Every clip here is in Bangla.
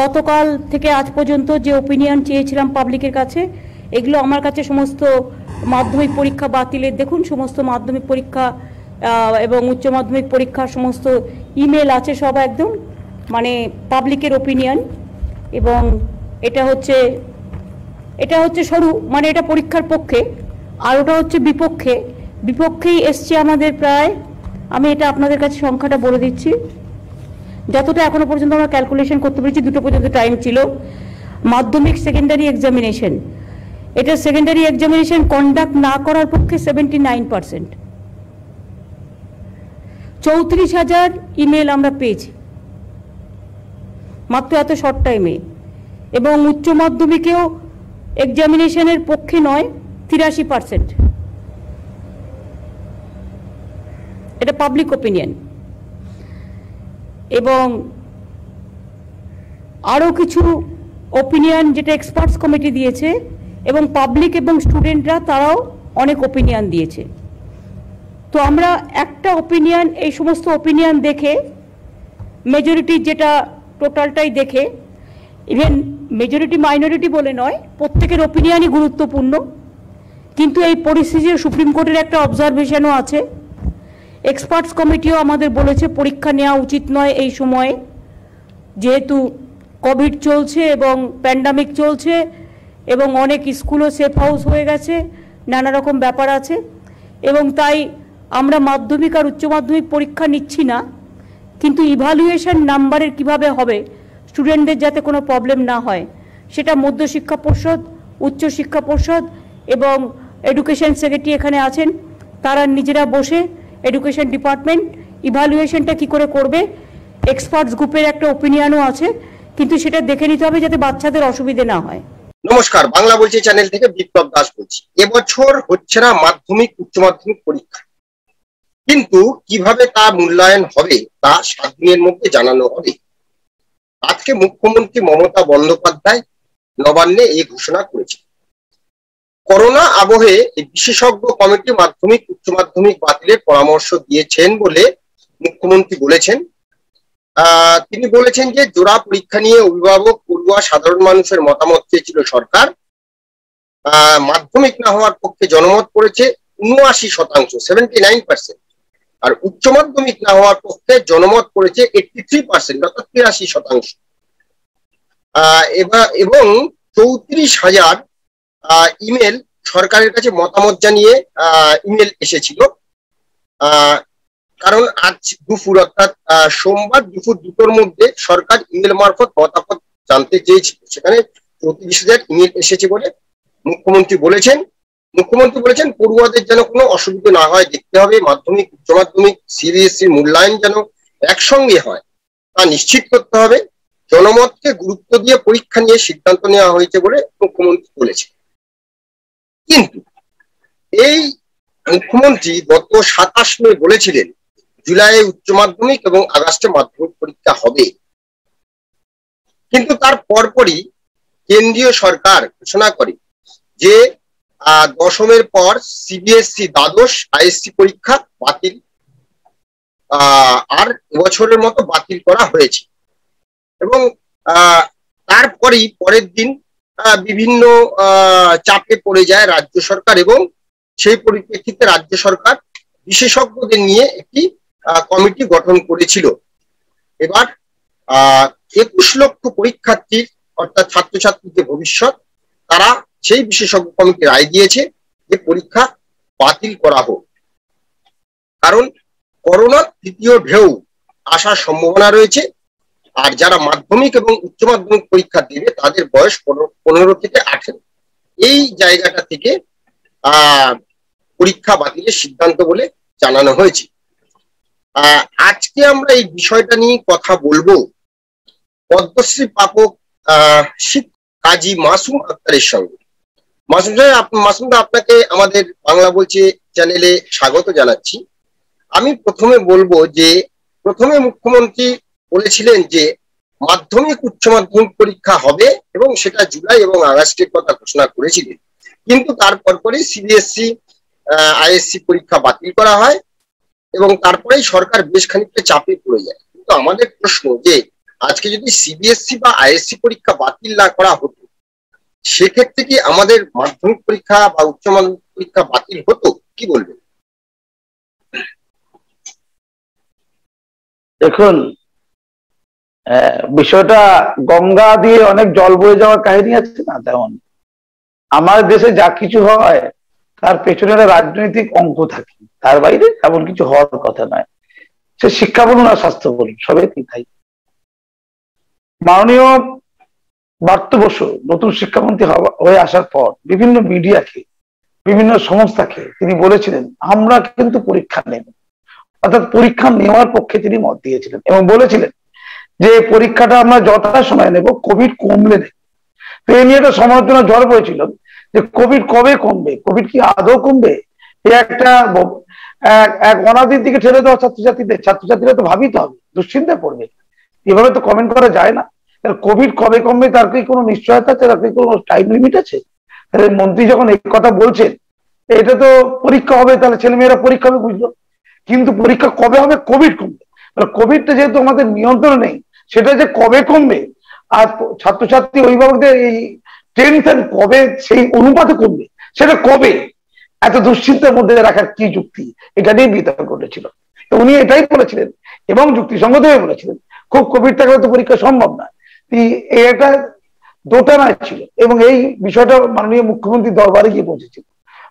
গতকাল থেকে আজ পর্যন্ত যে ওপিনিয়ন চেয়েছিলাম পাবলিকের কাছে, এগুলো আমার কাছে সমস্ত মাধ্যমিক পরীক্ষা বাতিলের, দেখুন সমস্ত মাধ্যমিক পরীক্ষা এবং উচ্চ মাধ্যমিক পরীক্ষার সমস্ত ইমেল আছে সব একদম মানে পাবলিকের ওপিনিয়ন এবং এটা হচ্ছে এটা হচ্ছে সরু মানে এটা পরীক্ষার পক্ষে, আর ওটা হচ্ছে বিপক্ষে, বিপক্ষেই এসছে আমাদের প্রায়, আমি এটা আপনাদের কাছে সংখ্যাটা বলে দিচ্ছি। যতটা এখনও পর্যন্ত আমরা ক্যালকুলেশন করতে পেরেছি, দুটো পর্যন্ত টাইম ছিল। মাধ্যমিক সেকেন্ডারি এক্সামিনেশন এটা সেকেন্ডারি এক্সামিনেশন কন্ডাক্ট না করার পক্ষে সেভেন্টি নাইন পার্সেন্ট চৌত্রিশ হাজার ইমেল আমরা পেয়েছি। মাত্র এত শর্ট টাইমে এবং উচ্চ মাধ্যমিকেও এক্সামিনেশনের পক্ষে নয়, তিরাশি পার্সেন্ট এটা পাবলিক ওপিনিয়ন এবং আরও কিছু ওপিনিয়ন যেটা এক্সপার্টস কমিটি দিয়েছে এবং পাবলিক এবং স্টুডেন্টরা তারাও অনেক ওপিনিয়ন দিয়েছে। তো আমরা একটা ওপিনিয়ন এই সমস্ত ওপিনিয়ন দেখে মেজরিটি যেটা টোটালটাই দেখে ইভেন মেজরিটি মাইনরিটি বলে নয়, প্রত্যেকের ওপিনিয়নই গুরুত্বপূর্ণ। কিন্তু এই পরিস্থিতির সুপ্রিম কোর্টের একটা অবজারভেশনও আছে। এক্সপার্টস কমিটিও আমাদের বলেছে, পরীক্ষা নেওয়া উচিত নয় এই সময়ে। যেহেতু কোভিড চলছে এবং প্যান্ডামিক চলছে এবং অনেক স্কুলও সেফ হাউস হয়ে গেছে, নানা রকম ব্যাপার আছে। এবং তাই আমরা মাধ্যমিক আর উচ্চ মাধ্যমিক পরীক্ষা নিচ্ছি না, কিন্তু ইভালুয়েশন নাম্বারের কীভাবে হবে স্টুডেন্টদের যাতে কোনো প্রবলেম না হয়, সেটা মধ্যশিক্ষা পর্ষদ উচ্চ শিক্ষা পর্ষদ এবং এডুকেশন সেক্রেটারি এখানে আছেন। তারা নিজেরা বসে এডুকেশন ডিপার্টমেন্ট ইভালুয়েশনটা কি করে করবে? এক্সপার্টস গ্রুপের একটা ওপিনিয়নও আছে, কিন্তু সেটা দেখে নিতে হবে যাতে বাচ্চাদের অসুবিধে না হয়। নমস্কার, বাংলা বলছি চ্যানেল থেকে বিপ্লব দাস বলছি। এবছর হচ্ছে না মাধ্যমিক, উচ্চ মাধ্যমিক পরীক্ষা। কিন্তু কীভাবে তা মূল্যায়ন হবে, তা সাত দিনের মধ্যে জানানো হবে। আজকে মুখ্যমন্ত্রী মমতা বন্দ্যোপাধ্যায় নবান্নে এই ঘোষণা করেছে করোনা আবহে বিশেষজ্ঞ কমিটি মাধ্যমিক, উচ্চ মাধ্যমিক বাতিলের পরামর্শ দিয়েছেন বলে মুখ্যমন্ত্রী বলেছেন। তিনি বলেছেন যে, জোড়া পরীক্ষা নিয়ে অভিভাবক পড়ুয়া সাধারণ মানুষের মতামত চেয়েছিল সরকার। মাধ্যমিক না হওয়ার পক্ষে জনমত করেছে উনআশি শতাংশ সেভেন্টি নাইন পার্সেন্ট আর উচ্চ মাধ্যমিক না হওয়ার পক্ষে জনমত করেছে এইটটি থ্রি পার্সেন্ট অর্থাৎ তিরাশি শতাংশ। এবার এবং চৌত্রিশ হাজার ইমেল সরকারের কাছে মতামত জানিয়ে ইমেল এসেছিল। কারণ আজ দুপুর, অর্থাৎ সোমবার দুপুর দুটোর মধ্যে সরকার ইমেল মারফত মতামত জানতে চেয়েছিল। সেখানে হাজার ইমেল এসেছে বলে মুখ্যমন্ত্রী বলেছেন। মুখ্যমন্ত্রী বলেছেন, পড়ুয়াদের যেন কোনো অসুবিধা না হয়, দেখতে হবে মাধ্যমিক, উচ্চ মাধ্যমিক সিবিএসসির মূল্যায়ন যেন একসঙ্গে হয়, তা নিশ্চিত করতে হবে। জনমতকে গুরুত্ব দিয়ে পরীক্ষা নিয়ে সিদ্ধান্ত নেওয়া হয়েছে বলে মুখ্যমন্ত্রী বলেছেন। কিন্তু এই মুখ্যমন্ত্রী গত সাতাশ মে বলেছিলেন জুলাইয়ে উচ্চ মাধ্যমিক এবং আগস্টে মাধ্যমিক পরীক্ষা হবে। কিন্তু তার পরপরই কেন্দ্রীয় সরকার ঘোষণা করে যে দশমের পর সিবিএসসি দ্বাদশ আইএসসি পরীক্ষা বাতিল আর এবছরের মতো বাতিল করা হয়েছে। এবং তারপরেই পরের দিন বিভিন্ন চাপে পড়ে যায় রাজ্য সরকার এবং সেই পরিপ্রেক্ষিতে রাজ্য সরকার বিশেষজ্ঞদের নিয়ে একটি কমিটি গঠন করেছিল। এবার একুশ লক্ষ পরীক্ষার্থীর, অর্থাৎ ছাত্রছাত্রীর যে ভবিষ্যৎ, তারা সেই বিশেষজ্ঞ কমিটি রায় দিয়েছে যে পরীক্ষা বাতিল করা হোক। কারণ, করোনার তৃতীয় ঢেউ আসার সম্ভাবনা রয়েছে। আর যারা মাধ্যমিক এবং উচ্চ মাধ্যমিক পরীক্ষা দেবে তাদের বয়স পনেরো থেকে আঠেরো। এই জায়গাটা থেকে পরীক্ষা বাতিলের সিদ্ধান্ত বলে জানানো হয়েছে। আজকে আমরা এই বিষয়টা নিয়ে কথা বলব। পদ্মশ্রী আহ, শিক্ষক কাজী মাসুম আক্তারের সঙ্গে। মাসুম সাহেব আপ- মাসুম দা আপনাকে আমাদের বাংলা বলছে চ্যানেলে স্বাগত জানাচ্ছি। আমি প্রথমে বলব যে প্রথমে মুখ্যমন্ত্রী বলেছিলেন যে মাধ্যমিক, উচ্চ মাধ্যমিক পরীক্ষা হবে এবং সেটা জুলাই এবং আগস্টের কথা ঘোষণা করেছিলেন। কিন্তু তারপর পরে সিবিএসসি আইএসসি পরীক্ষা বাতিল করা হয় এবং তারপরেই সরকার বেশ খানিকটা চাপে পড়ে যায়। কিন্তু আমাদের প্রশ্ন যে, আজকে যদি সিবিএসসি বা আইএসসি পরীক্ষা বাতিল না করা হতো, সেক্ষেত্রে কি আমাদের মাধ্যমিক পরীক্ষা বা উচ্চ মাধ্যমিক পরীক্ষা বাতিল হতো? কি বলবেন? দেখুন বিষয়টা গঙ্গা দিয়ে অনেক জল বয়ে যাওয়ার কাহিনী আছে না তেমন? আমার দেশে যা কিছু হয়, তার পেছনে একটা রাজনৈতিক অঙ্ক থাকে। তার বাইরে এমন কিছু হওয়ার কথা নয়। সে শিক্ষা বলুন আর স্বাস্থ্য বলুন, সবই তাই। মাননীয় বার্ত বসু নতুন শিক্ষামন্ত্রী হয়ে আসার পর বিভিন্ন মিডিয়াকে, বিভিন্ন সংস্থাকে তিনি বলেছিলেন, আমরা কিন্তু পরীক্ষা নেব। অর্থাৎ পরীক্ষা নেওয়ার পক্ষে তিনি মত দিয়েছিলেন এবং বলেছিলেন যে পরীক্ষাটা আমরা যথা সময় নেব কোভিড কমলে তো এই নিয়ে একটা সমালোচনা ঝড় পড়েছিল যে কোভিড কবে কমবে কোভিড কি আদৌ কমবে? এ একটা এক- অনাদির দিকে ঠেলে দেওয়া ছাত্রছাত্রীদের, ছাত্রছাত্রীরা তো ভাবিতে হবে, দুশ্চিন্তায় পড়বে। এভাবে তো কমেন্ট করা যায় না। কোভিড কবে কমবে তার কি কোনো নিশ্চয়তা আছে? তার কি কোনো টাইম লিমিট আছে? তাহলে মন্ত্রী যখন এই কথা বলছেন, এটা তো পরীক্ষা হবে, তাহলে ছেলে মেয়েরা পরীক্ষা হবে বুঝলো। কিন্তু পরীক্ষা কবে হবে? কোভিড কমবে। কোভিডটা যেহেতু আমাদের নিয়ন্ত্রণ নেই সেটা যে কবে কমবে? আর ছাত্রছাত্রী, অভিভাবকদের এই টেনশন কবে সেই অনুপাতে কমবে? সেটা কবে? এত দুশ্চিন্তার মধ্যে রাখার কি যুক্তি? এটা নিয়ে বিতর্ক ঘটেছিল। উনি এটাই বলেছিলেন এবং যুক্তিসঙ্গত হয়ে বলেছিলেন, খুব কোভিড থাকলে তো পরীক্ষা সম্ভব না। এটা দোটানায় ছিল এবং এই বিষয়টা মাননীয় মুখ্যমন্ত্রী দরবারে গিয়ে পৌঁছেছিল।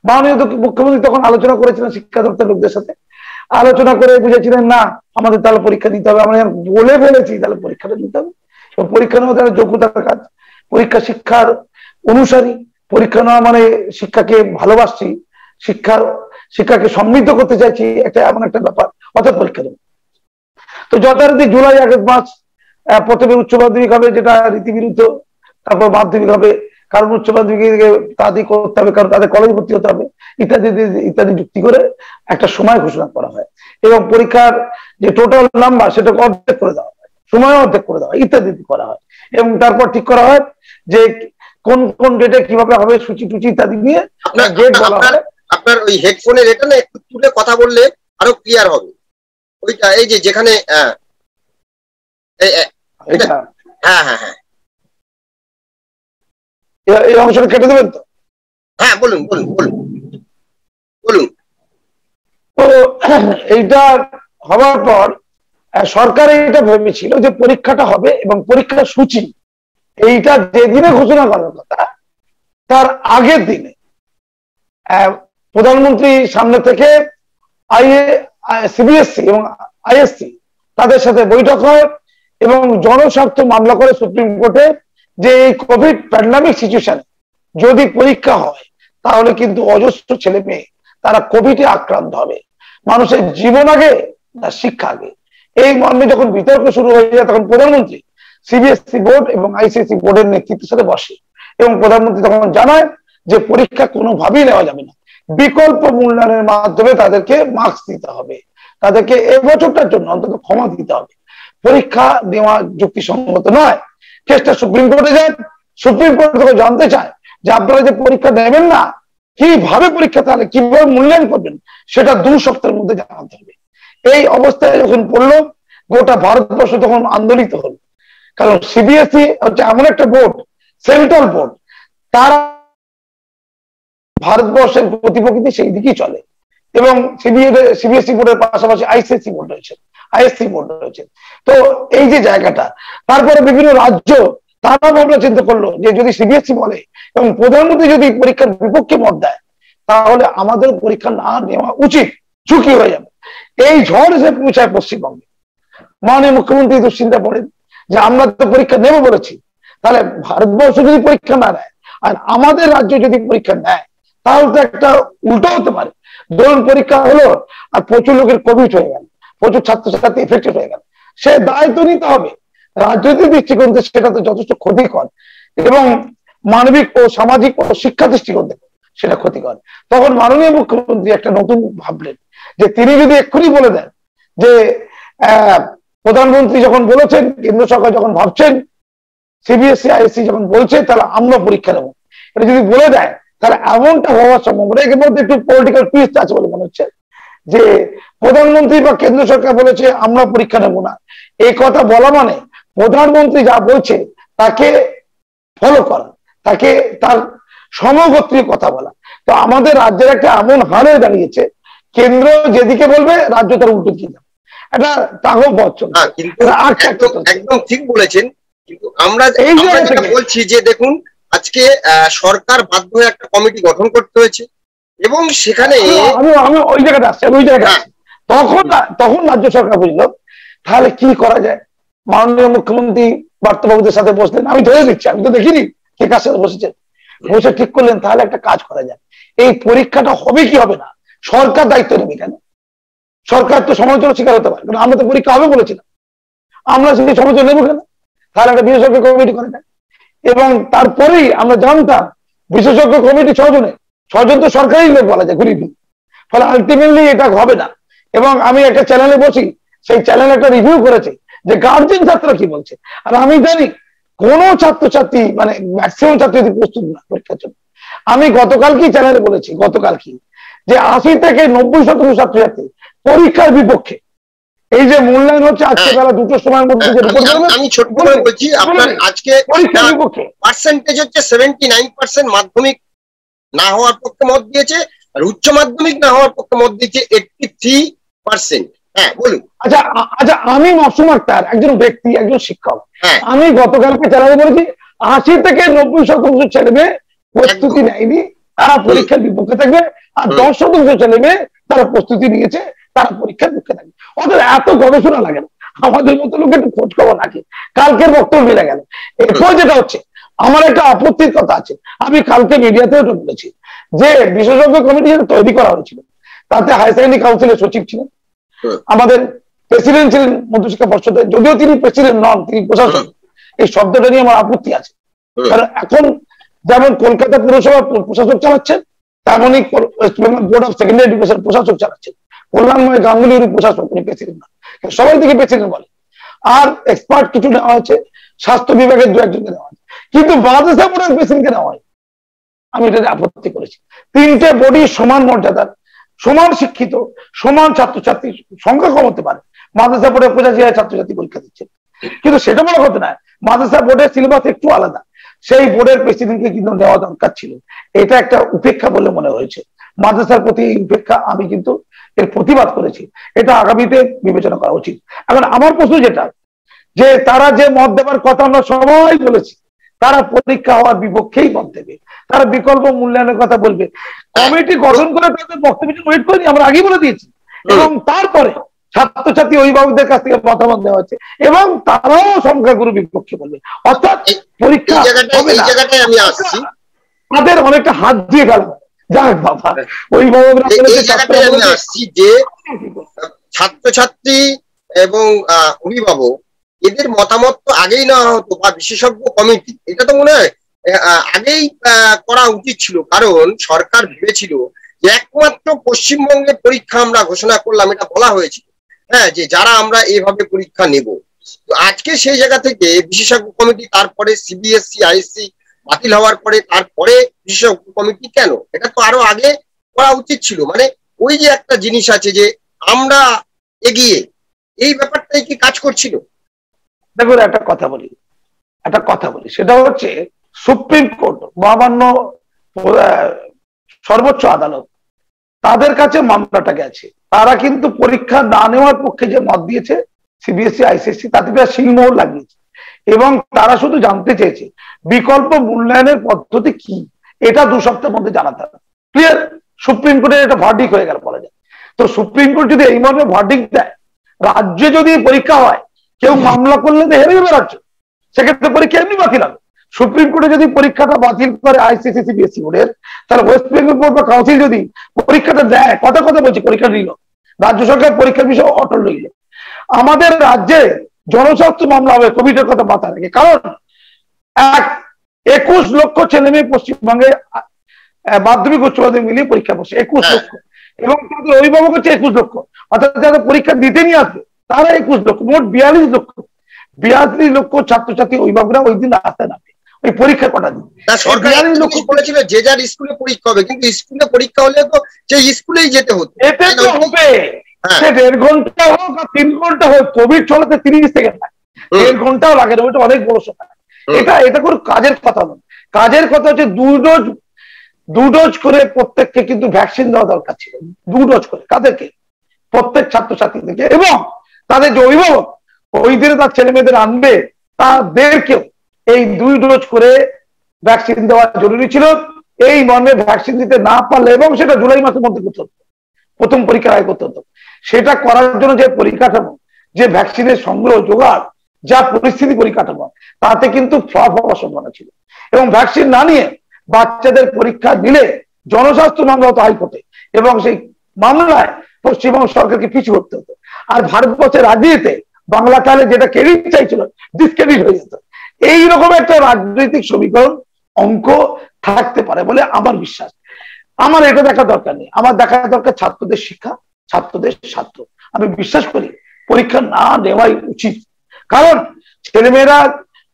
মাননীয় মুখ্যমন্ত্রী তখন আলোচনা করেছিলেন শিক্ষা দপ্তর লোকদের সাথে। আলোচনা করে বুঝেছিলেন, না, আমাদের তাহলে পরীক্ষা দিতে হবে। আমরা বলে ফেলেছি, তাহলে পরীক্ষাটা দিতে হবে। এবং পরীক্ষা নেওয়া তাহলে যোগ্যতার কাজ। পরীক্ষা শিক্ষার অনুসারী, পরীক্ষা নেওয়া মানে শিক্ষাকে ভালোবাসছি, শিক্ষার, শিক্ষাকে সমৃদ্ধ করতে চাইছি একটা এমন একটা ব্যাপার। অর্থাৎ পরীক্ষা দেবো। তো যথারীতি জুলাই আগস্ট মাস প্রথমে উচ্চ মাধ্যমিক হবে, যেটা রীতিবিরুদ্ধ, তারপর মাধ্যমিক হবে। কারণ উচ্চ মাধ্যমিক তাদের করতে হবে কারণ তাদের কলেজ ভর্তি হতে হবে ইত্যাদি ইত্যাদি যুক্তি করে একটা সময় ঘোষণা করা হয়। এবং পরীক্ষার যে টোটাল নাম্বার সেটাকে অর্ধেক করে দেওয়া হয় সময় অর্ধেক করে দেওয়া হয় ইত্যাদি করা হয়। এবং তারপর ঠিক করা হয় যে কোন কোন ডেটে কীভাবে হবে সূচি টুচি ইত্যাদি নিয়ে ডেট বলা হয়। আপনার ওই হেডফোনের এটা না একটু তুলে কথা বললে আরও ক্লিয়ার হবে। ওইটা এই যে যেখানে হ্যাঁ হ্যাঁ হ্যাঁ। এই অংশটা কেটে দেবেন তো? হ্যাঁ বলুন বলুন বলুন। বলুন। তো এইটা হওয়ার পর সরকার এটা ভেবেছিল যে পরীক্ষাটা হবে এবং পরীক্ষার সূচি। এইটা যেদিনে ঘোষণা করার কথা তার আগের দিনে প্রধানমন্ত্রী সামনে থেকে সিবিএসসি এবং আইএসসি তাদের সাথে বৈঠক হয় এবং জনস্বার্থ মামলা করে সুপ্রিম কোর্টে যে এই কোভিড প্যান্ডামিক সিচুয়েশনে যদি পরীক্ষা হয়, তাহলে কিন্তু অজস্র ছেলে মেয়ে তারা কোভিডে আক্রান্ত হবে। মানুষের জীবন আগে না শিক্ষা আগে। এই মর্মে যখন বিতর্ক শুরু হয়ে যায়, তখন প্রধানমন্ত্রী সিবিএসসি বোর্ড এবং আইসিএসসি বোর্ডের নেতৃত্বের সাথে বসে এবং প্রধানমন্ত্রী তখন জানায় যে পরীক্ষা কোনোভাবেই নেওয়া যাবে না। বিকল্প মূল্যায়নের মাধ্যমে তাদেরকে মার্কস দিতে হবে। তাদেরকে এবছরটার জন্য অন্তত ক্ষমা দিতে হবে। পরীক্ষা দেওয়া যুক্তিসঙ্গত নয় কেসটা সুপ্রিম কোর্টে যায় সুপ্রিম কোর্ট থেকে জানতে চায় যে আপনারা যে পরীক্ষা নেবেন না, কীভাবে পরীক্ষা তাহলে কীভাবে মূল্যায়ন করবেন, সেটা দু সপ্তাহের মধ্যে জানাতে হবে। এই অবস্থায় যখন পড়ল, গোটা ভারতবর্ষ তখন আন্দোলিত হলো। কারণ সিবিএসই হচ্ছে এমন একটা বোর্ড, সেন্ট্রাল বোর্ড, তারা ভারতবর্ষের প্রতিপক্ষিতে সেই দিকেই চলে। এবং সিবিএসই বোর্ডের পাশাপাশি আইসিএসসি বোর্ড রয়েছে আইএসসি বোর্ড রয়েছে। তো এই যে জায়গাটা, তারপরে বিভিন্ন রাজ্য তারা ভাবনা চিন্তা করল যে যদি সিবিএসসি বলে এবং প্রধানমন্ত্রী যদি পরীক্ষার বিপক্ষে মত দেয়, তাহলে আমাদের পরীক্ষা না নেওয়া উচিত, ঝুঁকি হয়ে যাবে। এই ঝড় এসে পৌঁছায় পশ্চিমবঙ্গে। মাননীয় মুখ্যমন্ত্রী দুশ্চিন্তা পড়েন যে আমরা তো পরীক্ষা নেব বলেছি, তাহলে ভারতবর্ষ যদি পরীক্ষা না নেয়, আর আমাদের রাজ্য যদি পরীক্ষা নেয়, তাহলে তো একটা উল্টো হতে পারে। ধরুন পরীক্ষা হলো আর প্রচুর লোকের কোভিড হয়ে গেল, প্রচুর ছাত্রছাত্রী এফেক্টেড হয়ে গেল। সে দায়িত্ব নিতে হবে। রাজনৈতিক দৃষ্টিকোণ থেকে সেটা তো যথেষ্ট ক্ষতিকর এবং মানবিক ও সামাজিক ও শিক্ষা দৃষ্টিকোণ থেকে সেটা ক্ষতিকর। তখন মাননীয় মুখ্যমন্ত্রী একটা নতুন ভাবলেন যে তিনি যদি এক্ষুনি বলে দেন যে প্রধানমন্ত্রী যখন বলেছেন, কেন্দ্র সরকার যখন ভাবছেন সিবিএসসি আইএসসি যখন বলছে, তাহলে আমরা পরীক্ষা নেব। এটা যদি বলে দেয় তাহলে এমনটা হওয়ার সম্ভাবনা এর মধ্যে একটু পলিটিক্যাল টুইস্ট আছে বলে মনে হচ্ছে। যে প্রধানমন্ত্রী বা কেন্দ্র সরকার বলেছে আমরা পরীক্ষা নেব না। এই কথা বলা মানে প্রধানমন্ত্রী যা বলছে তাকে ফলো করা তাকে তার সমগোত্রীয় কথা বলা। তো আমাদের রাজ্যের একটা এমন হারে দাঁড়িয়েছে কেন্দ্র যেদিকে বলবে রাজ্য তার উল্টো দিকে যাবে। এটা তাহলে বচ্চন। হ্যাঁ একদম ঠিক বলেছেন। কিন্তু আমরা বলছি যে দেখুন আজকে সরকার বাধ্য হয়ে একটা কমিটি গঠন করতে হয়েছে এবং সেখানে আমি- আমি ওই জায়গাটা আসছি ওই জায়গাটা হ্যাঁ। তখন তখন রাজ্য সরকার বুঝলো তাহলে কি করা যায়? মাননীয় মুখ্যমন্ত্রী বার্তাবাবুদের সাথে বসলেন আমি ধরে দিচ্ছি আমি তো দেখিনি কে কার সাথে বসেছেন বসে ঠিক করলেন তাহলে একটা কাজ করা যায়। এই পরীক্ষাটা হবে কি হবে না? সরকার দায়িত্ব নেবে কেন? সরকার তো সমালোচনা শিকার হতে পারে কারণ আমরা তো পরীক্ষা হবে বলেছিলাম। আমরা সেই সমালোচনা নেব কেন? তাহলে একটা বিশেষজ্ঞ কমিটি করে দেয় এবং তারপরেই আমরা জানতাম বিশেষজ্ঞ কমিটি ছজনে, ছজন তো সরকারি লোক বলা যায় ঘুরি ফলে। আলটিমেটলি এটা হবে না। এবং আমি একটা চ্যানেলে বসি, সেই চ্যানেল একটা রিভিউ করেছে যে গার্জেন ছাত্ররা কি বলছে। আর আমি জানি কোন ছাত্রছাত্রী মানে ম্যাক্সিমাম ছাত্র যদি প্রস্তুত না পরীক্ষার জন্য। আমি গতকালকেই চ্যানেলে বলেছি গতকাল কি যে আশি থেকে নব্বই শতাংশ ছাত্রছাত্রী পরীক্ষার বিপক্ষে এই যে মূল্যায়ন হচ্ছে আজকে হ্যাঁ। বেলা দুটোর সময়ের মধ্যে যে আমি- report আমি- ছোট্ট করে বলছি আপনার আজকে পরীক্ষার বিপক্ষে পার্সেন্টেজ হচ্ছে সেভেন্টি নাইন পার্সেন্ট মাধ্যমিক না হওয়ার পক্ষে মত দিয়েছে আর উচ্চ মাধ্যমিক না হওয়ার পক্ষে মত দিয়েছে এইটটি থ্রি পার্সেন্ট হ্যাঁ বলুন। আচ্ছা আচ্ছা আমি মাসুম আক্তার একজন ব্যক্তি একজন শিক্ষক। হ্যাঁ। আমি গতকালকে চ্যানেলে বলেছি আশি থেকে নব্বই শতাংশ ছেলে মেয়ে প্রস্তুতি। নেয়নি তারা পরীক্ষার বিপক্ষে থাকবে আর। দশ শতাংশ ছেলে মেয়ে তারা প্রস্তুতি নিয়েছে তারা পরীক্ষার পক্ষে থাকবে। ওদের এত গবেষণা লাগে না। আমাদের মতো লোক একটু খোঁজ খবর রাখে। কালকের বক্তব্য মিলে গেল। এরপর যেটা হচ্ছে আমার একটা আপত্তির কথা আছে। আমি কালকে মিডিয়াতেও বলেছি যে বিশেষজ্ঞ কমিটি যেটা তৈরি করা হয়েছিল তাতে হায়ার সেকেন্ডারি কাউন্সিলের সচিব ছিলেন। আমাদের প্রেসিডেন্ট ছিলেন মধ্যশিক্ষা পর্ষদের যদিও তিনি প্রেসিডেন্ট নন তিনি প্রশাসক। এই শব্দটা নিয়ে আমার আপত্তি আছে। কারণ এখন যেমন কলকাতা পুরসভা প্রশাসক চালাচ্ছেন তেমনই West Bengal board of secondary education প্রশাসক চালাচ্ছেন। কল্যাণময় গাঙ্গুলি উনি প্রশাসক উনি প্রেসিডেন্ট না। সবাই থেকে প্রেসিডেন্ট বলে। আর এক্সপার্ট কিছু নেওয়া হয়েছে, স্বাস্থ্য বিভাগের দু একজনকে নেওয়া হয়েছে। কিন্তু মাদ্রাসা বোর্ডের প্রেসিডেন্টকে নেওয়া হয় আমি এটা আপত্তি করেছি। তিনটে বডি সমান মর্যাদার, সমান শিক্ষিত, সমান ছাত্রছাত্রী, সংখ্যা কম হতে পারে। মাদ্রাসা বোর্ডে পঁচাশি হাজার ছাত্রছাত্রী পরীক্ষা দিচ্ছে। কিন্তু সেটা বড় কথা না মাদ্রাসা বোর্ডের সিলেবাস একটু আলাদা। সেই বোর্ডের প্রেসিডেন্টকে কিন্তু নেওয়া দরকার ছিল। এটা একটা উপেক্ষা বলে মনে হয়েছে। মাদ্রাসার প্রতি উপেক্ষা আমি কিন্তু এর প্রতিবাদ করেছি। এটা আগামীতে বিবেচনা করা উচিত। এখন আমার প্রশ্ন যেটা যে তারা যে মত দেবার কথা আমরা সবাই বলেছি তারা পরীক্ষা হওয়ার বিপক্ষেই মত দেবে। তারা বিকল্প মূল্যায়নের কথা বলবে। কমিটি গঠন করে তাদের বক্তব্য ওয়েট করিনি আমরা আগেই বলে দিয়েছি। এবং তারপরে ছাত্রছাত্রী অভিভাবকদের কাছ থেকে মতামত দেওয়া হচ্ছে এবং তারাও সংখ্যাগুরু বিপক্ষে বলবে। অর্থাৎ পরীক্ষা হবে না। তাদের অনেকটা হাত দিয়ে গেল। যাক বাবা আসছি যে ছাত্রছাত্রী এবং অভিভাবক এদের মতামত তো আগেই নেওয়া হতো বা বিশেষজ্ঞ কমিটি। এটা তো মনে হয় আগেই করা উচিত ছিল। কারণ সরকার ভেবেছিল যে একমাত্র পশ্চিমবঙ্গে পরীক্ষা আমরা ঘোষণা করলাম এটা বলা হয়েছিল। হ্যাঁ যে যারা আমরা এইভাবে পরীক্ষা নেব। তো আজকে সেই জায়গা থেকে বিশেষজ্ঞ কমিটি তারপরে সিবিএসসি আইএসসি বাতিল হওয়ার পরে, তারপরে বিশেষজ্ঞ কমিটি কেন? এটা তো আরও আগে করা উচিত ছিল। মানে ওই যে একটা জিনিস আছে যে, আমরা এগিয়ে এই ব্যাপারটাই কি কাজ করছিল? দেখুন, একটা কথা বলি। একটা কথা বলি। সেটা হচ্ছে, সুপ্রিম কোর্ট মহামান্য সর্বোচ্চ আদালত, তাদের কাছে মামলাটা গেছে। তারা কিন্তু পরীক্ষা না নেওয়ার পক্ষে যে মত দিয়েছে সিবিএসসি আইসিএসসি তাতে শিলমোহর লাগিয়েছে। এবং তারা শুধু জানতে চেয়েছে, বিকল্প মূল্যায়নের পদ্ধতি কি? এটা দু সপ্তাহের মধ্যে জানাতে হবে। ক্লিয়ার সুপ্রিম কোর্টের এটা ভার্ডিক হয়ে গেল বলা যায়। তো সুপ্রিম কোর্ট যদি এই মর্মে ভার্ডিক দেয়, রাজ্যে যদি পরীক্ষা হয়, কেউ মামলা করলে তো হেরে যাবে রাজ্য। সেক্ষেত্রে পরীক্ষা এমনি বাতিল হবে। সুপ্রিম কোর্টে যদি পরীক্ষাটা বাতিল করে আইসিসি সিবিএসসি বোর্ডের তাহলে ওয়েস্ট বেঙ্গল বোর্ড বা কাউন্সিল যদি পরীক্ষাটা দেয়, কথা কথা বলছি, পরীক্ষা নিল। রাজ্য সরকার পরীক্ষার বিষয়ে অটল রইল। আমাদের রাজ্যে জনস্বাস্থ্য মামলা হবে কোভিডের কথা মাথায় রেখে। কারণ এক একুশ লক্ষ ছেলে মেয়ে পশ্চিমবঙ্গে মাধ্যমিক উচ্চ মাধ্যমিক মিলিয়ে পরীক্ষা বসে একুশ হ্যাঁ। লক্ষ। এবং তাদের অভিভাবক হচ্ছে একুশ লক্ষ। অর্থাৎ যারা পরীক্ষা দিতে নিয়ে আসবে তারা একুশ লক্ষ মোট বিয়াল্লিশ লক্ষ। বিয়াল্লিশ লক্ষ ছাত্রছাত্রী অভিভাবকরা ওই দিন রাস্তায় নামবে ওই পরীক্ষা কটা দিন। না বিয়াল্লিশ লক্ষ বলেছিল যে যার স্কুলে পরীক্ষা হবে কিন্তু স্কুলে পরীক্ষা হলে তো সেই স্কুলেই যেতে হতো। এতে তো হবে। সে দেড় ঘণ্টা হোক আর তিন ঘণ্টা হোক কোভিড চলাতে তিরিশ সেকেন্ড হুম। দেড় ঘন্টাও লাগে না ওইটা অনেক বড় সময় এটা এটা কোনো কাজের কথা নয়। কাজের কথা হচ্ছে দু ডোজ দু ডোজ করে প্রত্যেককে কিন্তু ভ্যাকসিন দেওয়া দরকার ছিল। দু ডোজ করে কাদেরকে? প্রত্যেক ছাত্রছাত্রীদেরকে। এবং তাদের যে অভিভাবক ওই দিনে তার ছেলে মেয়েদের আনবে তাদেরকেও এই দুই ডোজ করে ভ্যাকসিন দেওয়া জরুরি ছিল। এই মর্মে ভ্যাকসিন দিতে না পারলে এবং সেটা জুলাই মাসের মধ্যে করতে হতো। প্রথম পরীক্ষার আয় করতে হতো। সেটা করার জন্য যে পরিকাঠামো, যে ভ্যাকসিনের সংগ্রহ জোগাড়, যা পরিস্থিতি পরিকাঠামো, তাতে কিন্তু ফ্লপ হওয়ার সম্ভাবনা ছিল। এবং ভ্যাকসিন না নিয়ে বাচ্চাদের পরীক্ষা দিলে জনস্বাস্থ্য মামলা হতো হাইকোর্টে, এবং সেই মামলায় পশ্চিমবঙ্গ সরকারকে পিছু হতে হতো। আর ভারতবর্ষের রাজনীতিতে বাংলা কালে যেটা ক্রেডিট চাইছিল ডিসক্রেডিট হয়ে যেত। এইরকম একটা রাজনৈতিক সমীকরণ অঙ্ক থাকতে পারে বলে আমার বিশ্বাস। আমার এটা দেখা দরকার নেই। আমার দেখা দরকার ছাত্রদের শিক্ষা ছাত্রদের ছাত্র আমি বিশ্বাস করি পরীক্ষা না নেওয়াই উচিত। কারণ ছেলেমেয়েরা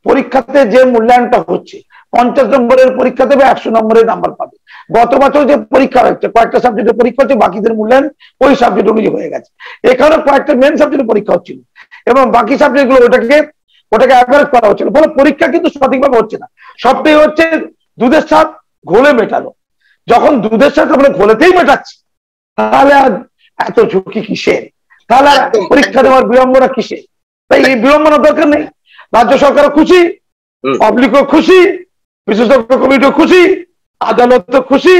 পরীক্ষাতে যে মূল্যায়নটা হচ্ছে, পঞ্চাশ নম্বরের পরীক্ষা দেবে, একশো নম্বরের নাম্বার পাবে। গত বছর যে পরীক্ষা হচ্ছে কয়েকটা সাবজেক্টের পরীক্ষা হচ্ছে, বাকিদের মূল্যায়ন ওই সাবজেক্ট অনুযায়ী হয়ে গেছে। এখানে কয়েকটা মেন সাবজেক্টের পরীক্ষা হচ্ছিল। এবং বাকি সাবজেক্টগুলো ওটাকে ওটাকে অ্যাভারেজ করা হচ্ছিল। ফলে পরীক্ষা কিন্তু সঠিকভাবে হচ্ছে না। সবটাই হচ্ছে দুধের স্বাদ ঘোলে মেটানো। যখন দুধের স্বাদ আমরা ঘোলেতেই মেটাচ্ছি, তাহলে আর এত ঝুঁকি কিসের? তাহলে পরীক্ষা দেওয়ার বিড়ম্বনা কিসের? তাই এই বিড়ম্বনার দরকার নেই। রাজ্য সরকারও খুশি হুম। পাবলিকও খুশি বিশেষজ্ঞ কমিটিও খুশি আদালত খুশি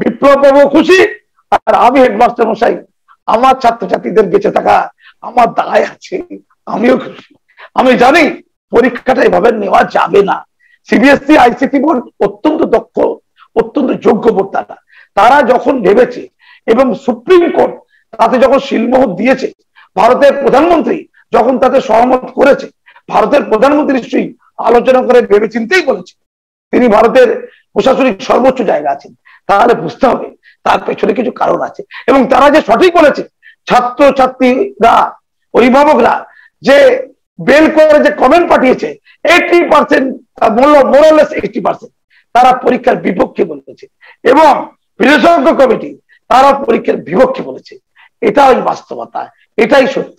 বিপ্লববাবু খুশি আর আমি হেডমাস্টার মশাই আমার ছাত্রছাত্রীদের বেঁচে থাকা আমার দায় আছে আমিও খুশি। আমি জানি পরীক্ষাটা এভাবে নেওয়া যাবে না। সিবিএসসি আইসিটি বোর্ড অত্যন্ত দক্ষ অত্যন্ত যোগ্য বোর্ড তারা। তারা যখন ভেবেছে এবং সুপ্রিম কোর্ট তাতে যখন শিলমোহর দিয়েছে, ভারতের প্রধানমন্ত্রী যখন তাতে সহমত করেছে, ভারতের প্রধানমন্ত্রী নিশ্চয়ই আলোচনা করে ভেবে চিন্তেই বলেছে, তিনি ভারতের প্রশাসনিক সর্বোচ্চ জায়গা আছেন। তাহলে বুঝতে হবে, তার পেছনে কিছু কারণ আছে। এবং তারা যে সঠিক বলেছে ছাত্র ছাত্রীরা অভিভাবকরা, যে বেল করে যে কমেন্ট পাঠিয়েছে এইটি পার্সেন্ট মোরালেস এইটি পার্সেন্ট তারা পরীক্ষার বিপক্ষে বলেছে। এবং বিশেষজ্ঞ কমিটি তারা পরীক্ষার বিপক্ষে বলেছে। এটাই বাস্তবতা, এটাই সত্য।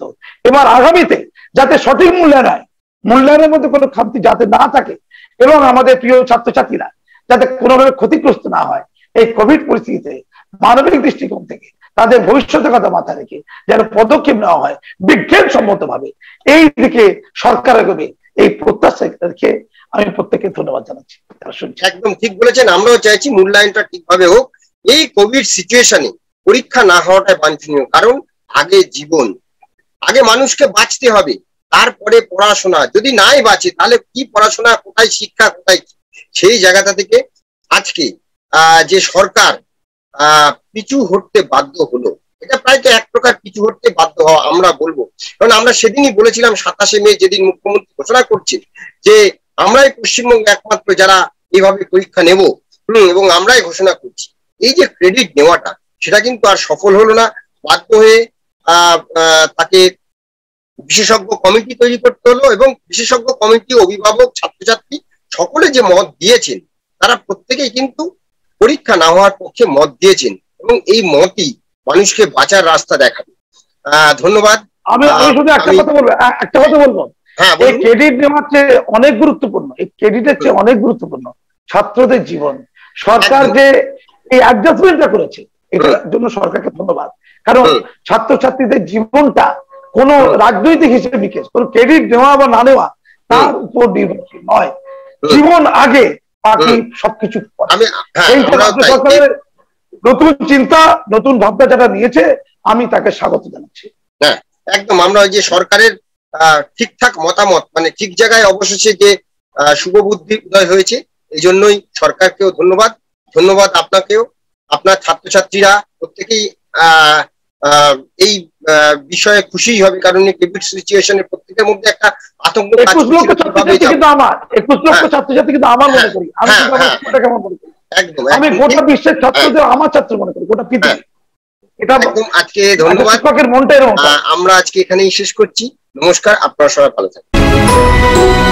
এবার আগামীতে যাতে সঠিক মূল্যায়ন হয় মূল্যায়নের মধ্যে কোনো খামতি যাতে না থাকে এবং আমাদের প্রিয় ছাত্রছাত্রীরা যাতে কোনোভাবে ক্ষতিগ্রস্ত না হয়, এই কোভিড পরিস্থিতিতে মানবিক দৃষ্টিকোণ থেকে তাদের ভবিষ্যতের কথা মাথায় রেখে যেন পদক্ষেপ নেওয়া হয় বিজ্ঞান সম্মত ভাবে এই দিকে সরকার এগোবে, এই প্রত্যাশা রেখে আমি প্রত্যেককে ধন্যবাদ জানাচ্ছি। একদম ঠিক বলেছেন, আমরাও চাইছি মূল্যায়নটা ঠিকভাবে হোক। এই কোভিড সিচুয়েশনে পরীক্ষা না হওয়াটাই বাঞ্ছনীয়। কারণ আগে জীবন, আগে মানুষকে বাঁচতে হবে, তারপরে পড়াশোনা। যদি নাই বাঁচে, তাহলে কি পড়াশোনা, কোথায় শিক্ষা, কোথায় সেই জায়গাটা থেকে আজকে যে সরকার পিছু হটতে বাধ্য হলো, এটা প্রায় তো এক প্রকার পিছু হটতে বাধ্য হওয়া আমরা বলব। কারণ আমরা সেদিনই বলেছিলাম, সাতাশে মে যেদিন মুখ্যমন্ত্রী ঘোষণা করছে যে, আমরাই পশ্চিমবঙ্গে একমাত্র যারা এইভাবে পরীক্ষা নেব, হম, এবং আমরাই ঘোষণা করছি। এই যে ক্রেডিট নেওয়াটা সেটা কিন্তু আর সফল হলো না। বাধ্য হয়ে তাকে বিশেষজ্ঞ কমিটি তৈরি করতে হলো এবং বিশেষজ্ঞ কমিটি অভিভাবক ছাত্রছাত্রী সকলে যে মত দিয়েছেন তারা প্রত্যেকেই কিন্তু পরীক্ষা না হওয়ার পক্ষে মত দিয়েছেন এবং এই মতই মানুষকে বাঁচার রাস্তা দেখাবে। আহ ধন্যবাদ। আমি আমি শুধু একটা কথা বলব একটা কথা বলব। হ্যাঁ এই ক্রেডিট নেওয়ার চেয়ে অনেক গুরুত্বপূর্ণ এই ক্রেডিটের চেয়ে অনেক গুরুত্বপূর্ণ ছাত্রদের জীবন। সরকার যে এই অ্যাডজাস্টমেন্টটা করেছে এটার জন্য সরকারকে ধন্যবাদ। কারণ। ছাত্রছাত্রীদের জীবনটা কোনো রাজনৈতিক হিসেবে বিশেষ কোনো ক্রেডিট নেওয়া বা না নেওয়া তার উপর নির্ভরশীল নয়। জীবন আগে বাকি সবকিছু হ্যাঁ। সরকারের নতুন চিন্তা নতুন ভাবনা যেটা নিয়েছে আমি তাকে স্বাগত জানাচ্ছি। হ্যাঁ একদম আমরা ওই যে সরকারের আহ, ঠিকঠাক মতামত মানে ঠিক জায়গায় অবশেষে যে আহ, শুভবুদ্ধি উদয় হয়েছে এই জন্যই সরকারকেও ধন্যবাদ। ধন্যবাদ আপনাকেও। আপনার ছাত্রছাত্রীরা প্রত্যেকেই এই বিষয়ে খুশি হবে। কারণ কোভিড সিচুয়েশনে প্রত্যেকের মধ্যে একটা আতঙ্ক কিন্তু আমার একুশ লক্ষ হ্যাঁ। ছাত্রছাত্রী কিন্তু আমার মনে করি। আমি হ্যাঁ, হ্যাঁ। আমার মনে করি। একদম আমি গোটা বিশ্বের ছাত্রদের আমার ছাত্র মনে করি গোটা পৃথিবী এটা একদম আজকে ধন্যবাদ। মনটা আমরা আজকে এখানেই শেষ করছি। নমস্কার আপনারা সবাই ভালো থাকবেন।